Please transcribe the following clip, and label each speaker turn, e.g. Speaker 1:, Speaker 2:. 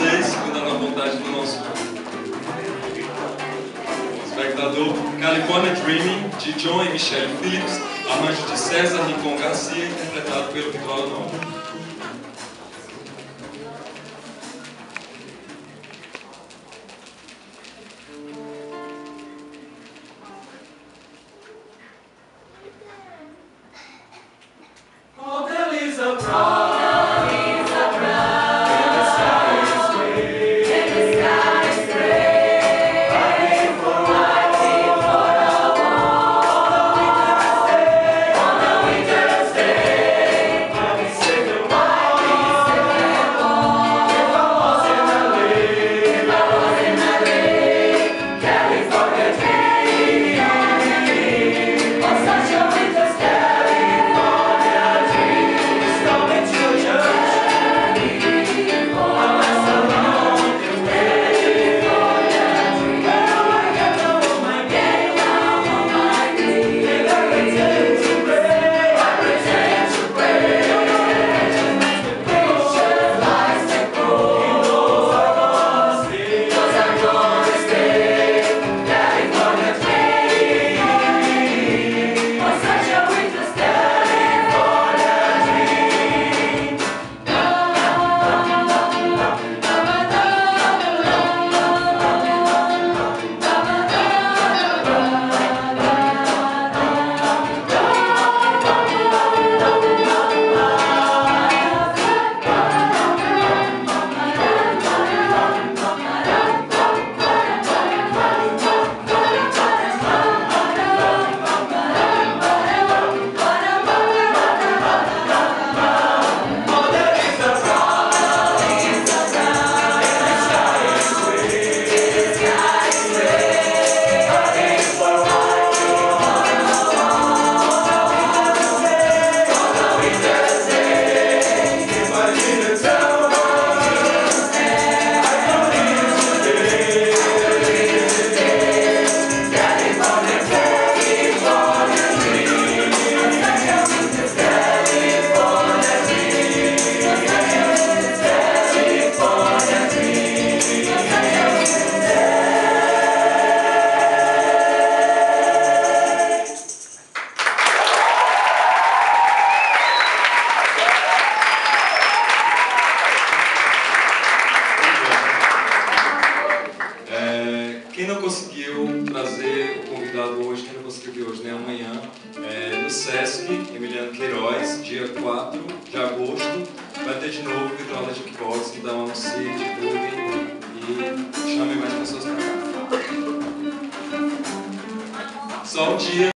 Speaker 1: vocês, a vontade do nosso espectador, California Dreaming, de John e Michelle Phillips, arranjo de César Rincon Garcia, interpretado pelo Vitor Nova. Quem não conseguiu trazer o convidado hoje, quem não conseguiu vir hoje nem amanhã, é, no Sesc, Emiliano Queiroz, dia 4 de agosto, vai ter de novo Vitrola de Kickbox, então anuncie, divulguem e chamem mais pessoas para cá. Só um dia.